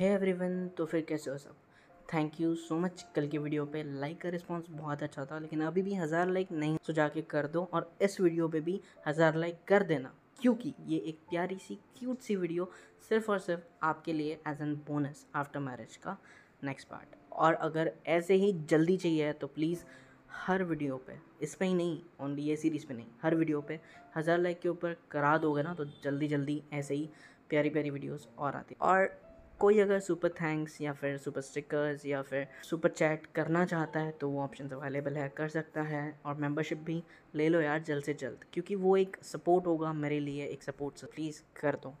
है एवरीवन तो फिर कैसे हो सब? थैंक यू सो मच कल की वीडियो पे लाइक का रिस्पांस बहुत अच्छा था, लेकिन अभी भी हज़ार लाइक नहीं तो जाके कर दो और इस वीडियो पे भी हज़ार लाइक कर देना, क्योंकि ये एक प्यारी सी क्यूट सी वीडियो सिर्फ़ और सिर्फ़ आपके लिए as an bonus after marriage का नेक्स्ट पार्ट और अगर ऐसे ही जल्दी चाहिए तो प्लीज़ हर वीडियो पे, इस पे ही नहीं ओनली ये सीरीज़ पे नहीं, हर वीडियो पे हज़ार लाइक के ऊपर करा दोगे ना तो जल्दी जल्दी ऐसे ही प्यारी प्यारी वीडियोस और आती और कोई अगर सुपर थैंक्स या फिर सुपर स्टिकर्स या फिर सुपर चैट करना चाहता है तो वो ऑप्शन अवेलेबल है, कर सकता है और मेंबरशिप भी ले लो यार जल्द से जल्द, क्योंकि वो एक सपोर्ट होगा मेरे लिए, एक सपोर्ट से प्लीज़ कर दो।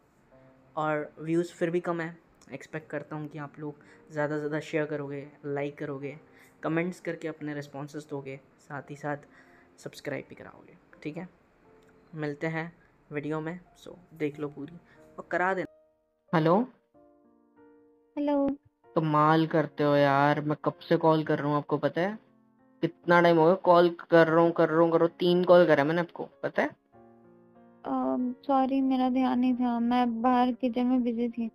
और व्यूज़ फिर भी कम है एक्सपेक्ट करता हूँ कि आप लोग ज़्यादा से ज़्यादा शेयर करोगे लाइक करोगे कमेंट्स करके अपने रिस्पॉन्स दोगे, साथ ही साथ सब्सक्राइब भी कराओगे, ठीक है? मिलते हैं वीडियो में सो देख लो पूरी और करा देना। Hello hello. कमाल करते हो यार मैं कब से कॉल कर रहा हूँ आपको पता है? कितना टाइम हो गया कॉल कर रहा हूँ कर रहा हूँ कर रहा हूँ तीन कॉल करा मैंने आपको पता है? सॉरी मेरा ध्यान नहीं था मैं बाहर किचन में बिज़ी थी।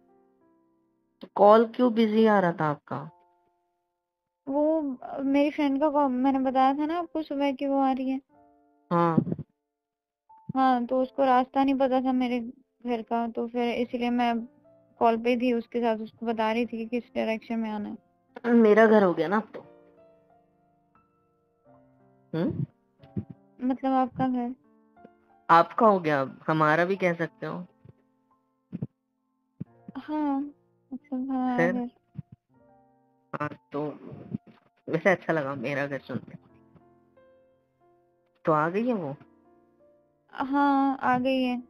तो कॉल क्यों बिज़ी आ रहा था आपका? वो मेरी फ्रेंड का कॉल मैंने बताया था ना आपको सुबह की वो आ रही है। हाँ। हाँ तो उसको रास्ता नहीं पता था मेरे घर का तो फिर इसीलिए मैं कॉल पे थी उसके साथ उसको बता रही थी कि किस डायरेक्शन में आना है। मेरा घर हो गया ना अब तो। हम्म? मतलब आपका घर? आपका हो गया हमारा भी कह सकते हो। हाँ मतलब हाँ घर। हाँ तो वैसे अच्छा लगा मेरा घर सुन के। तो आ गई है वो? हाँ आ गई है।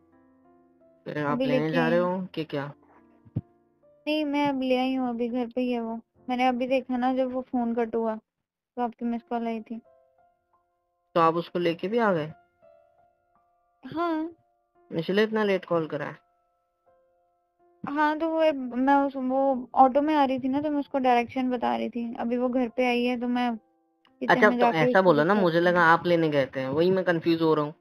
फिर आप लेने जा रहे हो कि क्या? नहीं मैं अब ले आई हूँ अभी घर पे ही है वो। मैंने अभी देखा ना जब वो फ़ोन कट हुआ तो आपकी मिस कॉल आई थी। तो आप उसको लेके भी आ गए? हाँ। इसलिए इतना लेट कॉल करा है। हाँ तो वो मैं उस वो ऑटो में आ रही थी ना तो मैं उसको डायरेक्शन बता रही थी। अभी वो घर पे आई है तो मैं किचन अच्छा में तो जाके ऐसा उसको बोलो ना मुझे लगा आप लेने गए थे वही मैं कंफ्यूज हो रहा हूँ।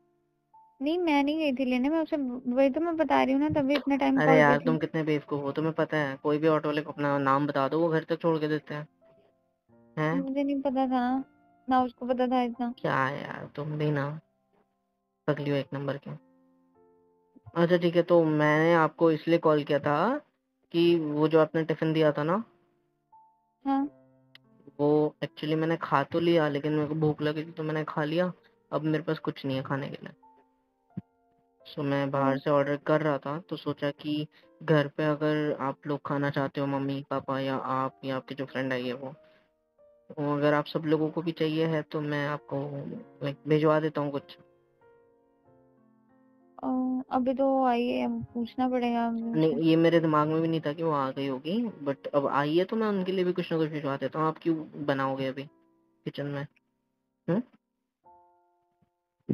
नहीं मैं नहीं गई थी लेने मैं उसे वही तो मैं बता रही हूँ ना तभी इतने टाइम अरे यार तुम कितने बेवकूफ़ हो तुम्हें पता है कोई भी ऑटो वाले को अपना नाम बता दो वो घर तक छोड़ के देते हैं। हैं? मुझे नहीं पता था ना उसको पता था इतना। क्या यार तुम भी ना पगली हो एक नंबर के। अच्छा ठीक है तो मैंने आपको इसलिए कॉल किया था कि वो जो आपने टिफ़िन दिया था ना हाँ। वो एक्चुअली मैंने खा तो लिया लेकिन मेरे को भूख लगी तो मैंने खा लिया। अब मेरे पास कुछ नहीं है खाने के लिए। सो मैं बाहर से ऑर्डर कर रहा था तो सोचा कि घर पे अगर आप लोग खाना चाहते हो मम्मी पापा या आप या आपकी जो फ्रेंड आई है वो तो अगर आप सब लोगों को भी चाहिए है तो मैं आपको लाइक भिजवा देता हूँ कुछ। अ, अभी तो आई है पूछना पड़ेगा नहीं ये मेरे दिमाग में भी नहीं था कि वो आ गई होगी बट अब आई है तो मैं उनके लिए भी कुछ ना कुछ भिजवा देता हूँ। आप क्यों बनाओगे अभी किचन में?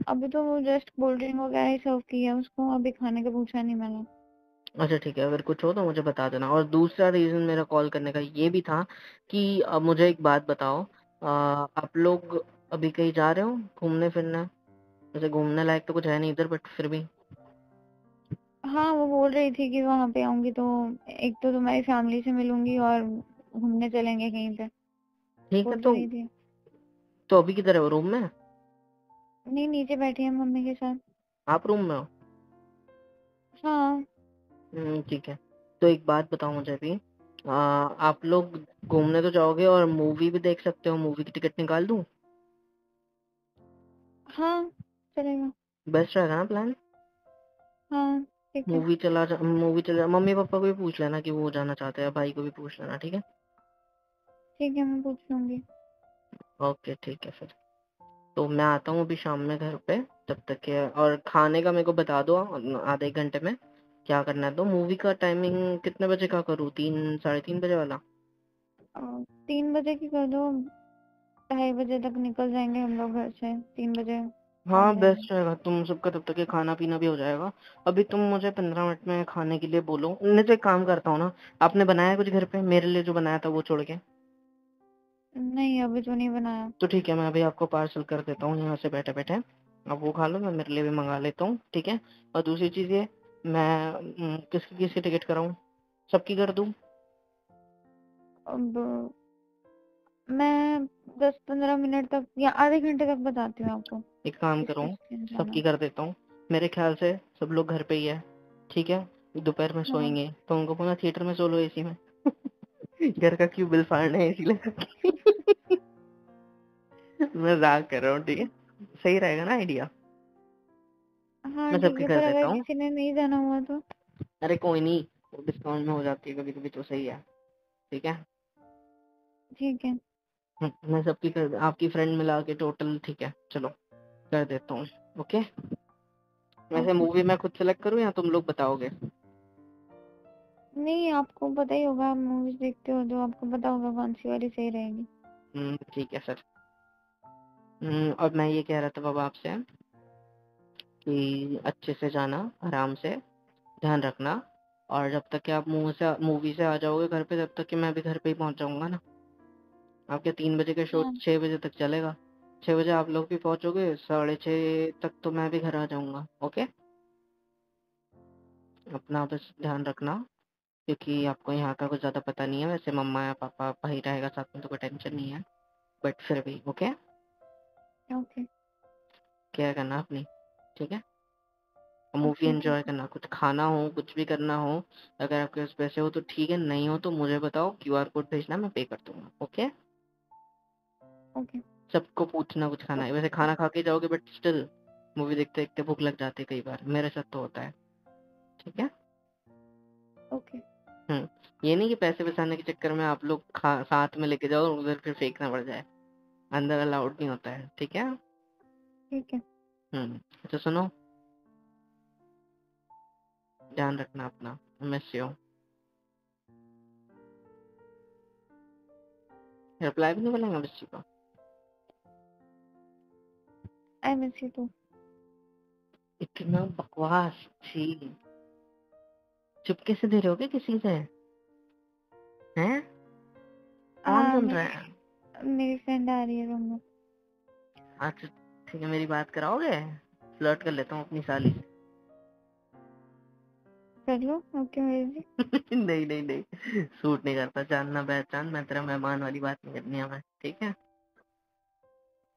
अभी तो वो जस्ट कोल्ड ड्रिंक वगैरह ही सर्व की है उसको अभी खाने का पूछा नहीं मैंने। अच्छा ठीक है अगर कुछ हो तो मुझे बता देना। और दूसरा रीज़न मेरा कॉल करने का ये भी था कि अब मुझे एक बात बताओ आ, आप लोग अभी कहीं जा रहे हो घूमने फिरने? वैसे घूमने लायक तो कुछ है नहीं इधर बट फिर भी। हाँ वो बोल रही थी कि वहाँ पे आऊँगी तो एक तो तुम्हारी फैमिली से मिलूँगी और घूमने चलेंगे कहीं पे। ठीक है तो तो अभी किधर है वो रूम में? नहीं नीचे बैठी है मम्मी के साथ। आप रूम में हो? हाँ। हम्म, ठीक है। तो एक बात बताओ मुझे अभी। आ, आप लोग घूमने तो जाओगे और मूवी भी देख सकते हो। मूवी की टिकट निकाल दूँ? हाँ चलेगा। बेस्ट रहेगा ना प्लान हाँ ठीक है। मूवी चला जा मूवी चला मम्मी पापा को भी पूछ लेना कि वो जाना चाहते हैं भाई को भी पूछ लेना ठीक है? ठीक है मैं पूछ लूँगी। ओके ठीक है फिर। तो मैं आता हूँ अभी शाम में घर पे तब तक के और खाने का मेरे को बता दो आधे एक घंटे में क्या करना है? तो मूवी का टाइमिंग कितने बजे का करूँ? तीन साढ़े तीन बजे वाला? तीन बजे की कर दो। ढाई बजे तक निकल जाएँगे हम लोग घर से तीन बजे हाँ बेस्ट रहेगा। तुम सबका तब तक ये खाना पीना भी हो जाएगा। अभी तुम मुझे पंद्रह मिनट में खाने के लिए बोलो। मैं तो एक काम करता हूँ ना आपने बनाया कुछ घर पे? मेरे लिए जो बनाया था वो छोड़ के। नहीं अभी तो नहीं बनाया। तो ठीक है मैं अभी आपको पार्सल कर देता हूँ यहाँ से बैठे बैठे अब वो खा लो मैं मेरे लिए भी मंगा लेता हूँ ठीक है? और दूसरी चीज़ ये मैं किसकी किसकी टिकट कराऊँ? सबकी कर दूँ? अब मैं 10-15 मिनट तक या आधे घंटे तक बताती हूँ आपको। एक काम करो सबकी कर देता हूँ। मेरे ख्याल से सब लोग घर पे ही है ठीक है? दोपहर में हाँ। सोएँगे तो उनको बोला थिएटर में सो लो एसी में। घर का क्यों बिल फाड़ना है इसीलिए? मज़ाक कर रहा हूँ ठीक है? सही रहेगा ना आइडिया हाँ मैं सबके देता अगर हूँ। किसी ने नहीं जाना हुआ तो। अरे कोई नहीं वो डिस्काउंट में हो जाती है कभी कभी तो सही है ठीक है? ठीक है। हम्म, मैं सबकी कर आपकी फ्रेंड मिला के टोटल ठीक है चलो कर देता हूँ ओके वैसे मूवी मैं खुद सेलेक्ट करूँ या तुम लोग बताओगे? नहीं आपको पता ही होगा मूवीज़ देखते हो तो आपको पता होगा कौन सी वाली सही रहेगी। हम्म, ठीक है सर। और मैं ये कह रहा था बाबा आपसे कि अच्छे से जाना आराम से ध्यान रखना और जब तक कि आप मूवी से मूवी से आ जाओगे घर पे तब तक कि मैं भी घर पे ही पहुँच जाऊँगा ना। आपके तीन बजे का शो हाँ। छः बजे तक चलेगा। छः बजे आप लोग भी पहुंचोगे साढ़े छः तक तो मैं भी घर आ जाऊँगा ओके अपना बस ध्यान रखना क्योंकि आपको यहाँ का कुछ ज़्यादा पता नहीं है। वैसे मम्मा या पापा भाई रहेगा साथ में तो कोई टेंशन नहीं है बट फिर भी ओके ओके। केयर करना अपनी ठीक है? मूवी एंजॉय करना कुछ खाना हो कुछ भी करना हो अगर आपके पास पैसे हो तो ठीक है नहीं हो तो मुझे बताओ क्यूआर कोड भेजना मैं पे कर दूँगा ओके? ओके। सबको पूछना कुछ खाना है वैसे खाना खा के जाओगे बट स्टिल मूवी देखते देखते भूख लग जाती है कई बार मेरे साथ तो होता है ठीक है? ओके। हम्म ये नहीं कि पैसे बचाने के चक्कर में आप लोग साथ में लेके जाओ और उधर फिर फेंकना पड़ जाए। अंदर अलाउड नहीं होता है ठीक है? ठीक है। हम्म अच्छा सुनो। ध्यान रखना अपना मिस यू रिप्लाई भी नहीं मिलेगा बच्ची को? आई मिस यू टू इतना बकवास छी। चुपके से दे रहे हो क्या किसी से? हैं? कौन हाँ सुन रहा है। मेरी फ्रेंड आ रही है रूम में। अच्छा ठीक है मेरी बात कराओगे? फ्लर्ट कर लेता हूँ अपनी साली। कर लो ओके मेरी नहीं नहीं नहीं। सूट नहीं करता जानना पहचान मैं तेरा मेहमान वाली बात नहीं करनी है ठीक है?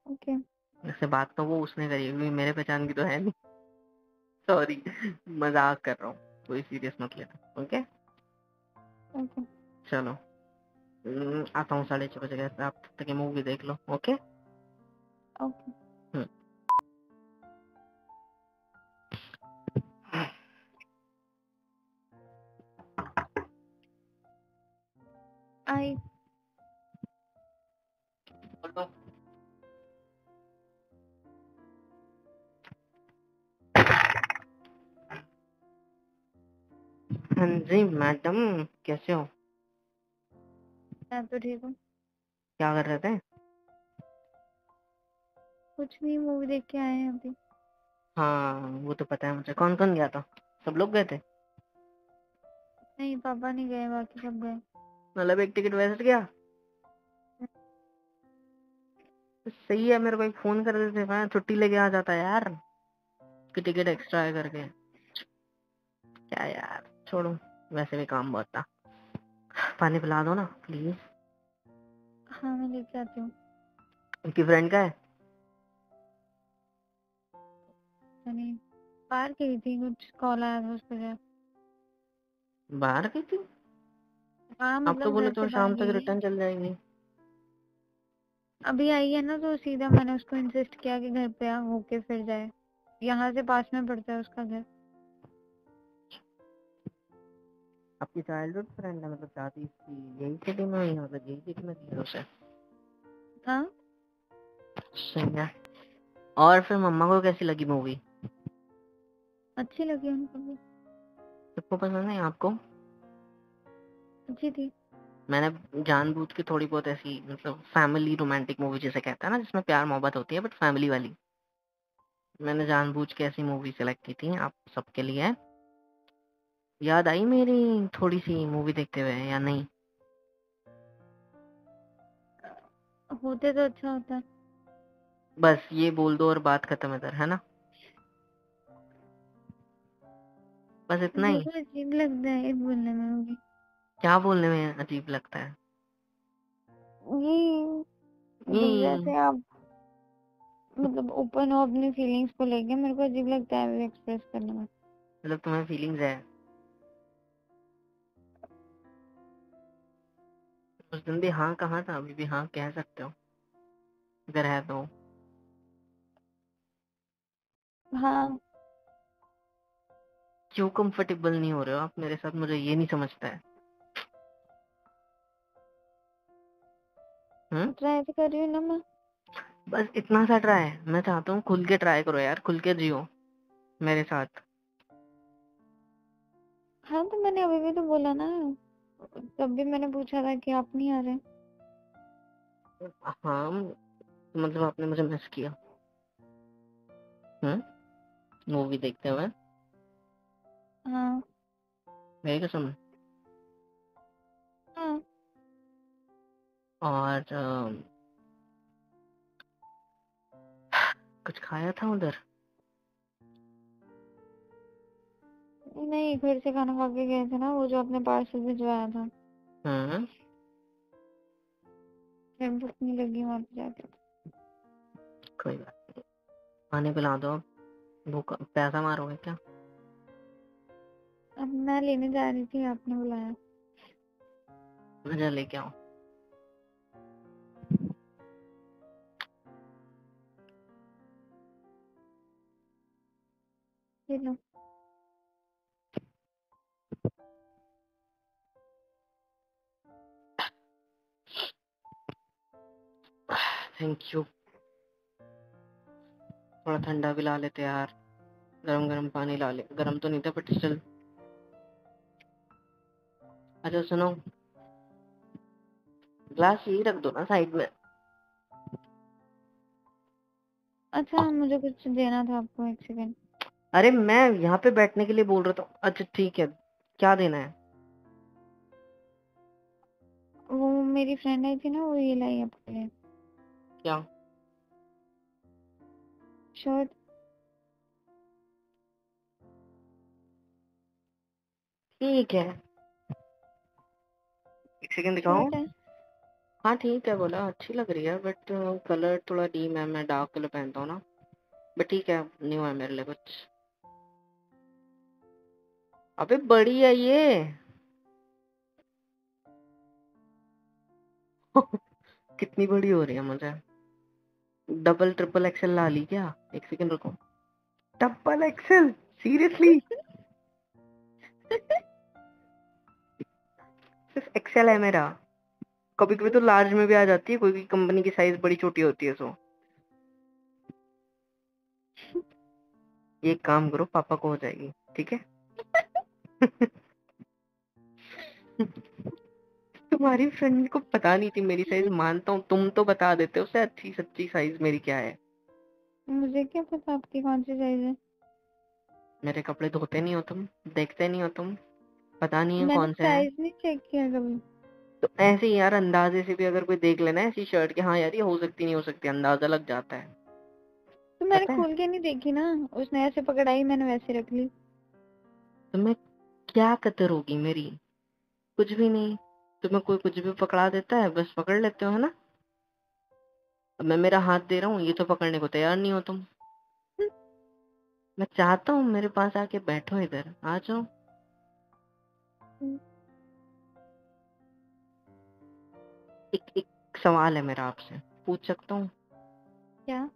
ओके वैसे बात तो वो उसने करी है, क्योंकि मेरे पहचान की तो है नहीं। सॉरी मज़ाक कर रहा हूँ कोई सीरियस मत लेना ओके ओके चलो। आता हूँ साढ़े छः बजे घर आप तब तक ये मूवी देख लो ओके ओके हम्म। आई हाँ जी मैडम कैसे हो? मैं तो ठीक हूँ। क्या कर रहे थे? कुछ नहीं मूवी देख के आए हैं अभी। हाँ वो तो पता है मुझे। कौन कौन गया था? सब लोग गए थे? नहीं पापा नहीं गए बाकी सब गए। मतलब एक टिकट वेस्ट गया? सही है मेरे को एक फ़ोन कर देते मैं छुट्टी लेके आ जाता यार। कि टिकट एक्स्ट्रा है करके। क्या यार छोड़ो। वैसे भी काम बहुत था। पानी पिला दो ना प्लीज़ हाँ मैं लेके आती हूँ। उनकी फ्रेंड का है? मैंने बाहर गई थी कुछ कॉल आया था उस पर बाहर गई थी? हाँ आप तो मतलब बोले तो शाम तक रिटर्न चल जाएगी। अभी आई है ना तो सीधा मैंने उसको इंसिस्ट किया कि घर पे आ होके फिर जाए। यहाँ से पास में पड़ता है उसका घर। आपकी चाइल्डहुड फ्रेंड है मतलब शादी इसकी यही सिटी में हुई मतलब यही सिटी में थी उसे हाँ? सही है। और फिर मम्मा को कैसी लगी मूवी अच्छी लगी उनको भी। सबको पसंद है आपको? अच्छी थी। मैंने जानबूझ के थोड़ी बहुत ऐसी मतलब फैमिली रोमांटिक मूवी जैसे कहता है ना जिसमें प्यार मोहब्बत होती है बट फैमिली वाली। मैंने जानबूझ के ऐसी मूवी सेलेक्ट की थी आप सबके लिए। याद आई मेरी थोड़ी सी मूवी देखते हुए या नहीं? होते तो अच्छा होता। बस ये बोल दो और बात खत्म इधर है ना? बस इतना ही। अजीब लगता है बोलने में मुझे। क्या बोलने में अजीब लगता है? ये ये। जैसे आप मतलब ओपन हो अपनी फीलिंग्स को लेके मेरे को अजीब लगता है एक्सप्रेस करने में। मतलब तुम्हें फीलिंग्स है। उस दिन भी हाँ कहा था? अभी भी हाँ कह सकते हो। अगर है तो। हाँ। क्यों कंफर्टेबल नहीं हो रहे हो आप? मेरे साथ मुझे ये नहीं समझता है। हम्म? ट्राई कर रही हूँ ना मैं। बस इतना सा ट्राई। है मैं चाहता हूँ खुल के ट्राई करो यार। खुल के जियो। मेरे साथ। हाँ तो मैंने अभी भी तो बोला ना। तब भी मैंने पूछा था कि आप नहीं आ रहे। हाँ मतलब आपने मुझे मिस किया। हम्म? मूवी देखते हुए? हाँ। मेरी कसम हाँ। और अम, कुछ खाया था उधर? नहीं घर से खाना खा के गए थे ना वो जो आपने पार्सल भिजवाया था। फिर भूख नहीं लगी वहाँ पे जाके। कोई बात नहीं। पानी पिला दो भूख पैसा मारोगे क्या? अब मैं लेने जा रही थी आपने बुलाया। मुझे लेके आओ। ये लो थैंक यू थोड़ा ठंडा भी ला लेते यार। गरम गरम पानी ला ले। गरम तो नहीं था बट स्टिल अच्छा सुनो। ग्लास यही रख दो ना साइड में। अच्छा मुझे कुछ देना था आपको एक सेकंड अरे मैं यहाँ पे बैठने के लिए बोल रहा था। अच्छा ठीक है। क्या देना है? वो मेरी फ्रेंड आई थी ना वो ये लाई आपके लिए क्या? शर्ट ठीक है। एक सेकंड दिखाओ। हाँ। ठीक है बोला अच्छी लग रही है बट कलर थोड़ा डीम है मैं डार्क कलर पहनता हूँ ना। बट ठीक है न्यू है मेरे लिए कुछ। अबे बड़ी है ये। कितनी बड़ी हो रही है मुझे। डबल ट्रिपल एक्सएल ला ली क्या? एक सेकंड रुको। डबल एक्सएल सीरियसली सिर्फ़ एक्सएल है मेरा। कभी कभी तो लार्ज में भी आ जाती है कोई कंपनी की साइज़ बड़ी छोटी होती है सो ये काम करो, पापा को हो जाएगी, ठीक है? तुम्हारी फ्रेंड को पता नहीं थी मेरी साइज़ मानता हूँ तुम तो बता देते हो उसे अच्छी सच्ची साइज़ मेरी क्या है? मुझे क्या पता आपकी कौन सी साइज़ है? मेरे कपड़े धोते नहीं हो तुम देखते नहीं हो तुम पता नहीं है कौन से साइज़ नहीं चेक किया कभी। तो ऐसे ही यार अंदाजे से भी अगर कोई देख लेना ऐसी शर्ट के हाँ यार ये हो सकती नहीं हो सकती अंदाज़ा लग जाता है। तो मैंने खोल के नहीं देखी ना उसने ऐसे पकड़ाई मैंने वैसे रख ली। तुम्हें क्या कतर होगी मेरी? कुछ भी नहीं। तुम्हें कोई कुछ भी पकड़ा देता है बस पकड़ लेते हो है ना? अब मैं मेरा हाथ दे रहा हूँ ये तो पकड़ने को तैयार नहीं हो तुम। मैं चाहता हूँ मेरे पास आके बैठो इधर आ जाओ। एक एक सवाल है मेरा आपसे पूछ सकता हूँ? क्या?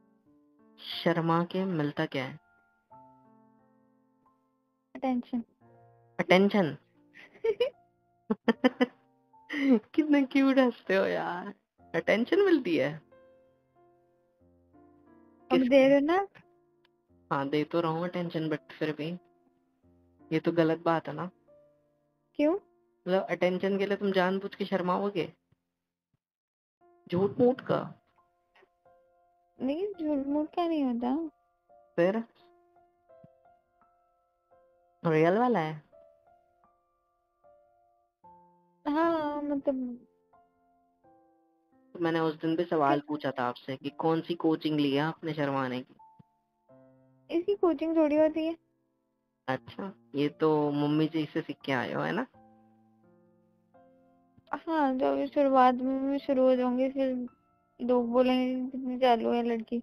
शर्मा के मिलता क्या है? अटेंशन अटेंशन कितने क्यूट हँसते हो यार। अटेंशन मिलती है। अब दे रहे ना? हाँ दे तो रहा हूँ अटेंशन बट फिर भी। ये तो गलत बात है ना। क्यों? मतलब अटेंशन के लिए तुम जानबूझ के शर्माओगे? झूठ मूठ का। नहीं झूठ मूठ का नहीं होता। फिर? रियल वाला है। हाँ मतलब तो मैंने उस दिन भी सवाल पूछा था आपसे कि कौन सी कोचिंग ली है आपने शर्माने की? इसकी कोचिंग थोड़ी होती है। अच्छा ये तो मम्मी जी से सीख के आए हो है ना? हाँ तो अभी शुरुआत में मैं शुरू हो जाऊँगी फिर लोग बोलेंगे कितनी चालू है लड़की।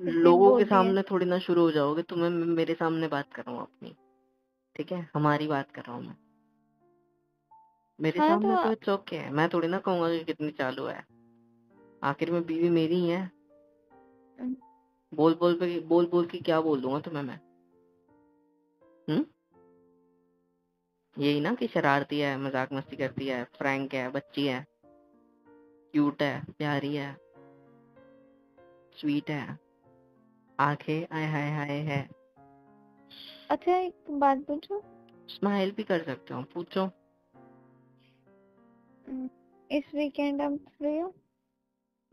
लोगों के सामने थोड़ी ना शुरू हो जाओगे तुम्हें मैं मेरे सामने बात कर रहा हूँ अपनी ठीक है? हमारी बात कर रहा हूँ मैं। मेरे हाँ सामने तो तो इट्स ओके है। मैं थोड़ी ना कहूँगा कि कितनी चालू है। आखिर में बीवी मेरी ही है। बोल बोल पे बोल बोल के क्या बोल दूँगा तुम्हें मैं? हम्म यही ना कि शरारती है मज़ाक मस्ती करती है फ्रैंक है बच्ची है क्यूट है प्यारी है स्वीट है। आँखें आय हाय हाय है। अच्छा एक बात पूछूँ? स्माइल भी कर सकते हो पूछो। इस वीकेंड आप फ्री हो?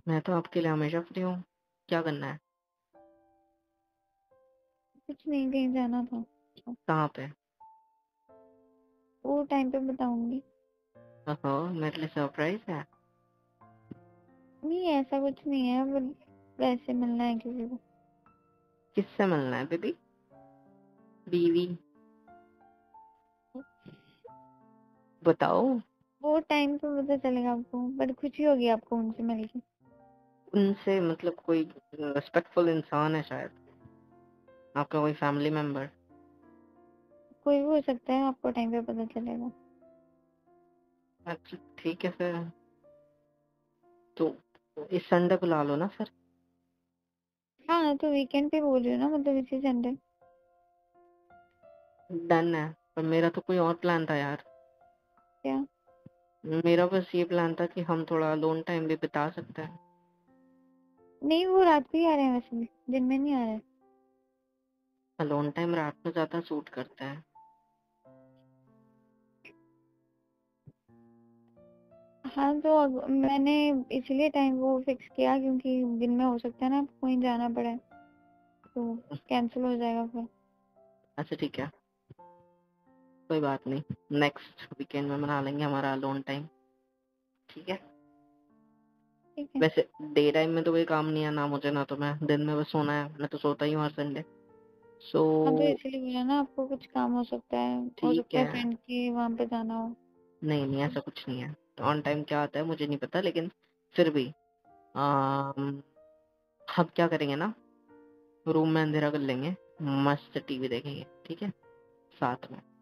मैं तो आपके लिए हमेशा फ्री हूँ। क्या करना है? कुछ नहीं कहीं जाना था। कहाँ पे? वो टाइम पे बताऊँगी। ओहो मेरे लिए सरप्राइज़ है। नहीं ऐसा कुछ नहीं है। बस वैसे मिलना है किसी को। किससे मिलना है बेबी बीवी। बताओ। वो टाइम पे पता चलेगा आपको बट खुशी होगी आपको उनसे मिलके। उनसे मतलब कोई रिस्पेक्टफुल इंसान है शायद। आपका कोई फैमिली मेंबर कोई भी हो सकता है आपको टाइम पे पता चलेगा। अच्छा ठीक है फिर। तो इस संडे बुला लो ना फिर। हाँ तो वीकेंड पे बोल रही हूँ ना मतलब इसी संडे डन है पर मेरा तो कोई और प्लान था यार। क्या? मेरा बस ये प्लान था कि हम थोड़ा लोन टाइम भी बिता सकते हैं। नहीं वो रात को ही आ रहे हैं वैसे भी दिन में नहीं आ रहे। अलोन टाइम रात में ज़्यादा सूट करता है। हाँ तो अब मैंने इसलिए टाइम वो फिक्स किया क्योंकि दिन में हो सकता है ना कहीं जाना पड़े तो कैंसिल हो जाएगा फिर। अच्छा ठीक है। कोई बात नहीं नेक्स्ट वीकेंड में मना लेंगे हमारा अलोन टाइम ठीक है? वैसे डे टाइम में तो कोई काम नहीं है ना मुझे ना तो मैं दिन में बस सोना है मैं तो सोता ही हूँ हर संडे सो हाँ तो इसीलिए बोला ना आपको कुछ काम हो सकता है हो सकता है फ्रेंड की वहाँ पे जाना हो। नहीं नहीं ऐसा कुछ नहीं है ऑन टाइम क्या आता है मुझे नहीं पता लेकिन फिर भी हम क्या करेंगे ना रूम में अंधेरा कर लेंगे मस्त टीवी देखेंगे ठीक है साथ में।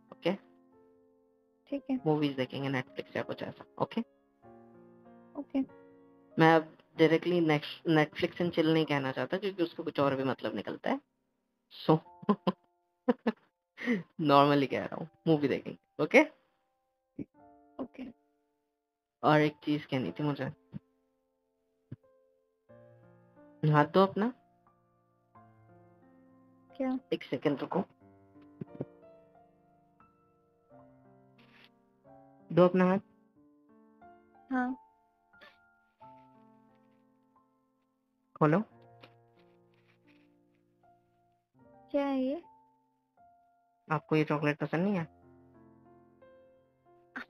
ठीक है। मूवीज़ देखेंगे नेटफ्लिक्स या कुछ ऐसा ओके ओके मैं अब डायरेक्टली नेटफ्लिक्स एंड चिल नहीं कहना चाहता क्योंकि उसको कुछ और भी मतलब निकलता है। सो नॉर्मली कह रहा हूँ मूवी देखेंगे ओके ओके और एक चीज़ कहनी थी मुझे। हाथ दो अपना। क्या? एक सेकंड रुको। दो अपना हाथ। हाँ। खोलो। क्या है ये? आपको ये चॉकलेट पसंद नहीं है?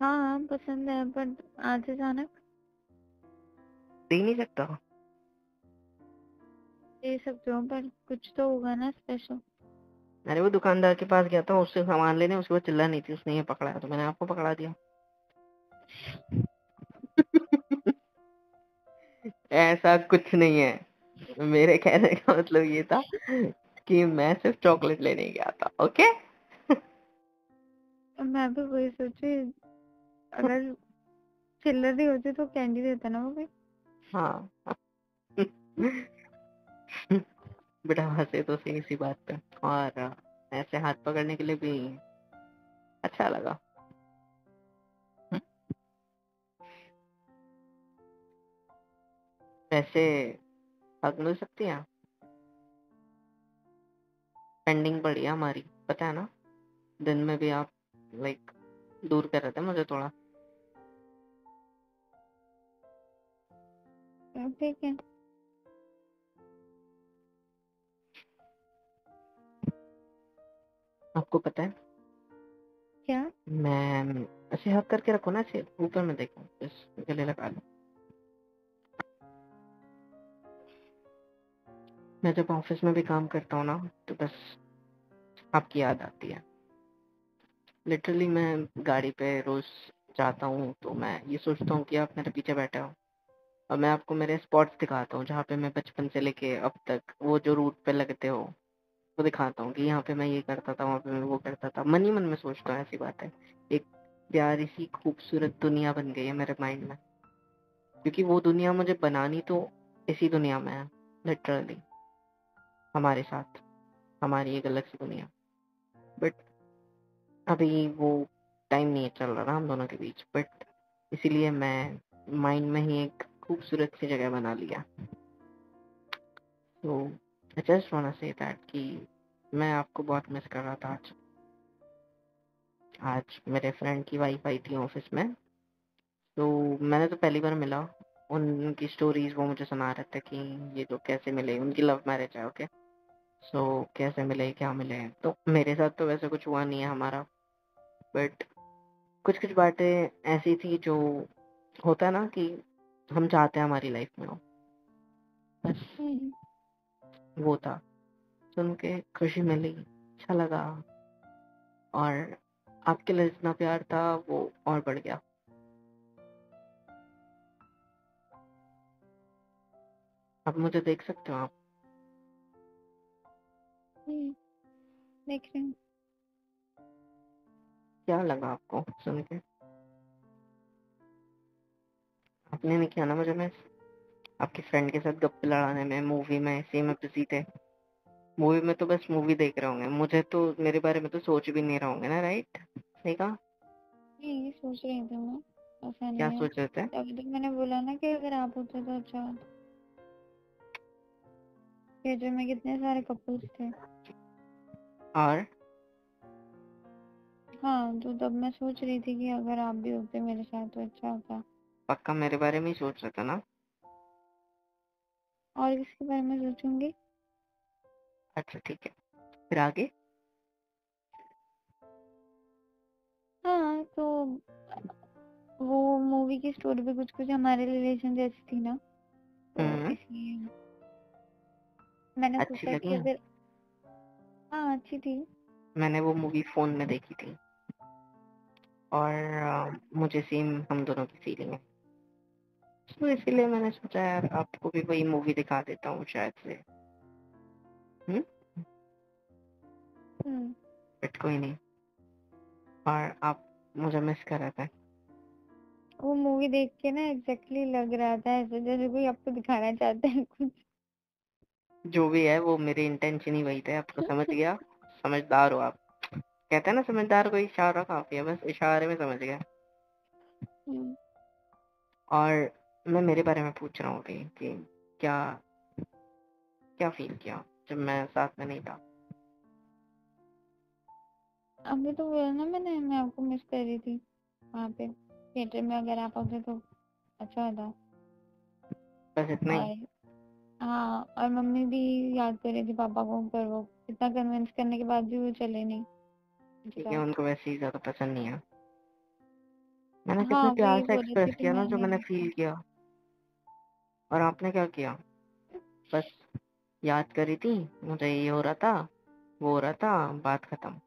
हाँ पसंद है बट आज अचानक दे नहीं सकता। दे सकते हो पर कुछ तो होगा ना स्पेशल अरे वो दुकानदार के पास गया था उससे सामान लेने उसके बाद चिल्ला नहीं थी उसने ये पकड़ा तो मैंने आपको पकड़ा दिया। ऐसा कुछ नहीं है। मेरे कहने का मतलब ये था कि मैं सिर्फ़ चॉकलेट लेने गया था ओके? मैं भी वही सोची अगर चिल्लर ही होती तो कैंडी देता ना वो भी। हाँ। बेटा हंसे तो सही इसी बात पे और ऐसे हाथ पकड़ने के लिए भी अच्छा लगा। वैसे हक मिल सकती है? पेंडिंग पड़ी है हमारी पता है ना? दिन में भी आप लाइक दूर कर रहे थे मुझे थोड़ा। ठीक है। आपको पता है? क्या? मैं ऐसे हक करके रखो ना ऐसे ऊपर में देखो बस गले लगा लो मैं जब ऑफ़िस में भी काम करता हूँ ना तो बस आपकी याद आती है। लिटरली मैं गाड़ी पे रोज जाता हूँ तो मैं ये सोचता हूँ कि आप मेरे पीछे बैठे हो। और मैं आपको मेरे स्पॉट्स दिखाता हूँ, जहाँ पे मैं बचपन से लेके अब तक वो जो रूट पे लगते हो, वो दिखाता हूँ कि यहाँ पे मैं ये करता था, वहाँ पे मैं वो करता था। मन ही मन में सोचता हूँ, ऐसी बात है। एक प्यारी सी खूबसूरत दुनिया बन गई है मेरे माइंड में। क्योंकि वो दुनिया मुझे बनानी तो इसी दुनिया में है लिटरली हमारे साथ, हमारी एक अलग सी दुनिया। बट अभी वो टाइम नहीं चल रहा ना हम दोनों के बीच बट इसीलिए मैं माइंड में ही एक खूबसूरत सी जगह बना लिया। तो I just want say that कि मैं आपको बहुत मिस कर रहा था आज। आज मेरे फ्रेंड की वाइफ आई थी ऑफ़िस में। तो मैंने तो पहली बार मिला। उनकी स्टोरीज वो मुझे सुना रहे थे कि ये तो कैसे मिले, उनकी लव मैरिज है ओके सो so, कैसे मिले क्या मिले? तो मेरे साथ तो वैसे कुछ हुआ नहीं है हमारा। बट कुछ कुछ बातें ऐसी थी जो होता है ना कि हम चाहते हैं हमारी लाइफ में हो। बस। वो था। सुन के खुशी मिली अच्छा लगा। और आपके लिए जितना प्यार था वो और बढ़ गया। अब मुझे देख सकते हो आप? देख रही हूँ। क्या लगा आपको सुन के? आपने नहीं किया ना मुझे मैं आपके फ्रेंड के साथ गप्पे लड़ाने में मूवी में ऐसे में बिज़ी थे। मूवी में तो बस मूवी देख रहे होंगे। मुझे तो मेरे बारे में तो सोच भी नहीं रहे होंगे ना राइट सही कहा? सोच रही थी मैं। क्या नहीं सोच रहे थे? अभी तो मैंने बोला ना कि अगर आप होते तो अच्छा होता। थिएटर में कितने सारे कपल्स थे। और? हाँ तो तब मैं सोच रही थी कि अगर आप भी होते मेरे साथ तो अच्छा होता। पक्का मेरे बारे में ही सोच रहे थे ना? और किसके बारे में सोचूँगी? अच्छा ठीक है। फिर आगे? हाँ तो वो मूवी की स्टोरी भी कुछ कुछ हमारे रिलेशन जैसी थी ना। तो हम्म। इसलिए मैंने अच्छी सोचा लगी कि अगर हाँ अच्छी थी। मैंने वो मूवी फ़ोन में देखी थी। और अ, मुझे सेम हम दोनों की फीलिंग है। तो इसीलिए मैंने सोचा यार आपको भी वही मूवी दिखा देता हूँ शायद से। हम्म बट कोई नहीं। और आप मुझे मिस कर रहे थे। वो मूवी देख के ना एग्जैक्टली लग रहा था ऐसे जैसे कोई आपको दिखाना चाहता है कुछ। जो भी है वो मेरे इंटेंशन ही वही थे। आपको समझ गया? समझदार हो आप। कहते हैं ना समझदार को इशारा काफ़ी है बस इशारे में समझ गया। हम्म, और मैं मेरे बारे में पूछ रहा हूँ अभी कि क्या क्या फील किया जब मैं साथ में नहीं था? अभी तो बोला ना मैंने मैं आपको मिस कर रही थी वहाँ पे। थिएटर में अगर आप होते तो अच्छा होता। बस इतना ही। हाँ और मम्मी भी याद कर रही थी पापा को पर वो इतना कन्विंस करने के बाद भी वो चले नहीं। ठीक है उनको वैसे ही ज़्यादा पसंद नहीं है। मैंने कितने हाँ प्यार से एक्सप्रेस किया ना जो मैंने फील किया। और आपने क्या किया? बस याद करी थी मुझे ये हो रहा था वो हो रहा था बात खत्म।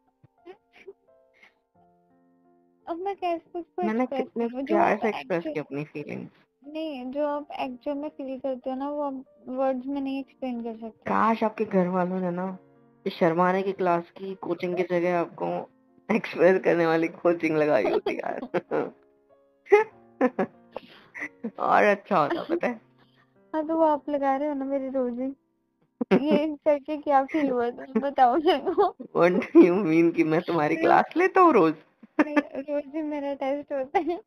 अब मैं कैसे मैंने कितने प्यार से एक्सप्रेस एक्चुअल की अपनी फीलिंग्स नहीं जो आप एक्चुअल में फील करते हो ना वो आप वर्ड्स में नहीं एक्सप्लेन कर सकते। काश आपके घर वालों ने ना इस शर्माने की क्लास की कोचिंग की जगह आपको एक्सप्रेस करने वाली कोचिंग लगाई होती यार। और अच्छा होता पता है? हाँ तो वो आप लगा रहे हो ना मेरी रोज। ये करके क्या फील हुआ तुम बताओ मेरे को। व्हाट यू मीन कि मैं तुम्हारी क्लास लेता हूँ रोज? रोज ही मेरा टेस्ट होता है।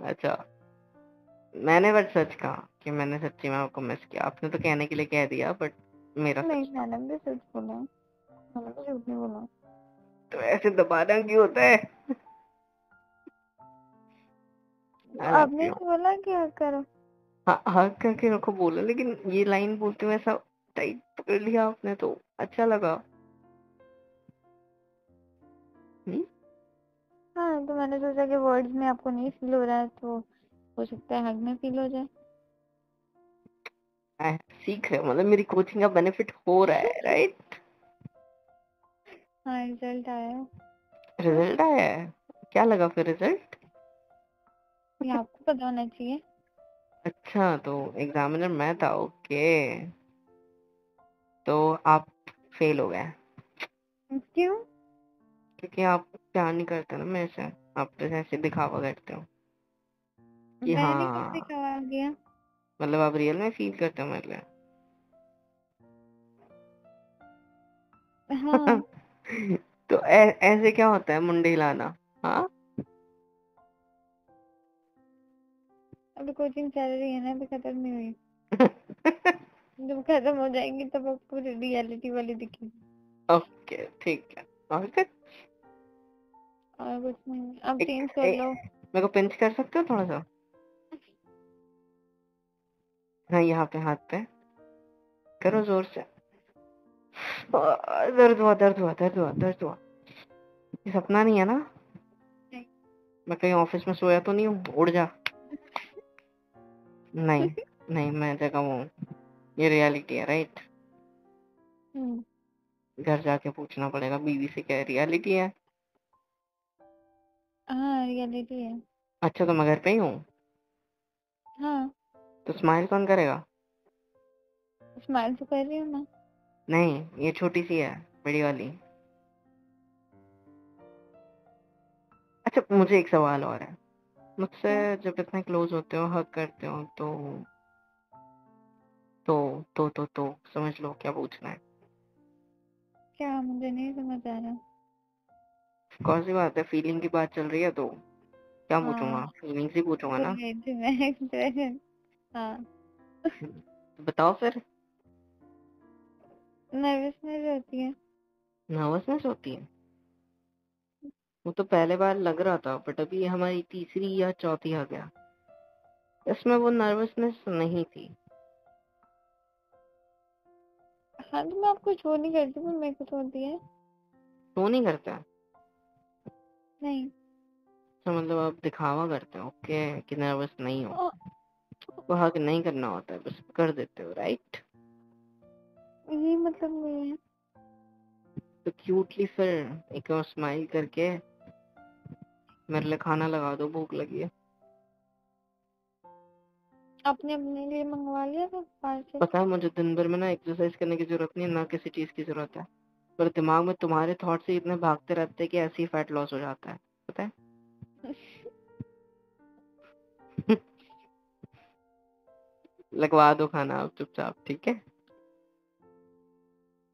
अच्छा। मैंने बट सच कहा कि मैंने सच्ची में आपको मिस किया। आपने तो कहने के लिए कह दिया बट मेरा नहीं मैंने भी सच बोला। मैंने भी झूठ नहीं बोला। तो ऐसे दबाना क्यों होता है? आपने तो बोला कि हक करो। हाँ हक करके रखो बोला लेकिन ये लाइन बोलते हुए ऐसा टाइट पकड़ लिया आपने तो। अच्छा लगा। हम्म? हाँ तो मैंने सोचा कि वर्ड्स में आपको नहीं फील हो रहा है तो हो सकता है हक में फील हो जाए। आ, सीख रहे हो मतलब मेरी कोचिंग का बेनिफिट हो रहा है राइट हाँ रिज़ल्ट आया रिज़ल्ट आया है? क्या लगा फिर रिज़ल्ट ये आपको पता होना चाहिए। अच्छा तो एग्जामिनर मैं था ओके तो आप फेल हो गए। क्यों? क्योंकि आप प्यार नहीं करते ना मेरे से आप तो ऐसे दिखावा करते हो। कि हाँ। गया मतलब आप रियल में फील करते हो मेरे लिए? हाँ। तो ऐ, ऐसे क्या होता है मुंडे हिलाना? हाँ? अभी कोचिंग चल रही है ना अभी खत्म नहीं हुई। जब खत्म हो जाएगी तब आपको रियलिटी वाली दिखेगी। ओके ठीक है। और फिर? और कुछ नहीं अब चेंज कर लो। मेरे को पिंच कर सकते हो थोड़ा सा हाँ यहाँ पे हाथ पे। करो ज़ोर से। दर्द हुआ दर्द हुआ दर्द हुआ दर्द हुआ। ये सपना नहीं है ना। मैं कहीं ऑफ़िस में सोया तो नहीं हूँ? उड़ जा। नहीं नहीं मैं जगह हूँ। ये रियलिटी है राइट हम्म। घर जाके पूछना पड़ेगा बीवी से क्या रियलिटी है? हाँ रियलिटी है। अच्छा तो मैं घर पे ही हूँ? हाँ। तो स्माइल कौन करेगा? स्माइल तो कर रही हूँ ना। नहीं ये छोटी सी है बड़ी वाली। अच्छा मुझे एक सवाल और है। मुझसे जब इतने क्लोज होते हो हक करते हो तो तो तो तो तो समझ लो क्या पूछना है? क्या मुझे नहीं समझ आ रहा। कौन सी बात है? फीलिंग की बात चल रही है तो क्या हाँ। पूछूँगा फीलिंग्स ही पूछूँगा ना। expression। हाँ। तो बताओ फिर। नर्वसनेस होती है। नर्वसनेस होती है? वो तो पहले बार लग रहा था बट अभी हमारी तीसरी या चौथी आ गया। इसमें वो नर्वसनेस नहीं थी। हाँ तो मैं आपको शो नहीं करती पर मेरे को तो होती है। तो नहीं करता? नहीं। तो मतलब आप दिखावा करते हो ओके कि नर्वस नहीं हो। ओ, वो हक नहीं करना होता है बस कर देते हो राइट ये मतलब नहीं है। तो क्यूटली फिर एक और स्माइल करके मेरे लिए खाना लगा दो भूख लगी है। आपने अपने लिए मंगवा लिया था? पार्सल पता है मुझे दिन भर में ना एक्सरसाइज करने की ज़रूरत नहीं है ना किसी चीज़ की ज़रूरत है। पर दिमाग में तुम्हारे थॉट्स ही इतने भागते रहते हैं कि ऐसे ही फैट लॉस हो जाता है पता है? लगवा दो खाना आप चुपचाप ठीक है?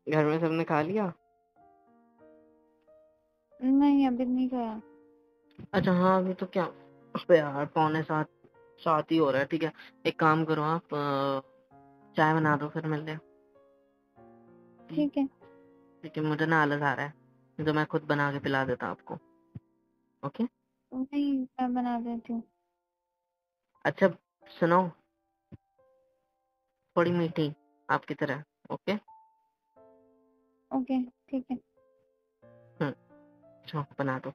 घर में सबने खा लिया? नहीं अभी नहीं खाया। अच्छा हाँ अभी तो क्या? यार पौने सात सात ही हो रहा है ठीक है? एक काम करो आप चाय बना दो फिर मिल ठीक है। क्योंकि मुझे ना आलस आ रहा है तो मैं खुद बना के पिला देता हूँ आपको। ओके? नहीं मैं बना देती हूँ। अच्छा सुनो। थोड़ी मीठी आपकी तरह ओके? ओके ठीक है। चलो बना दो।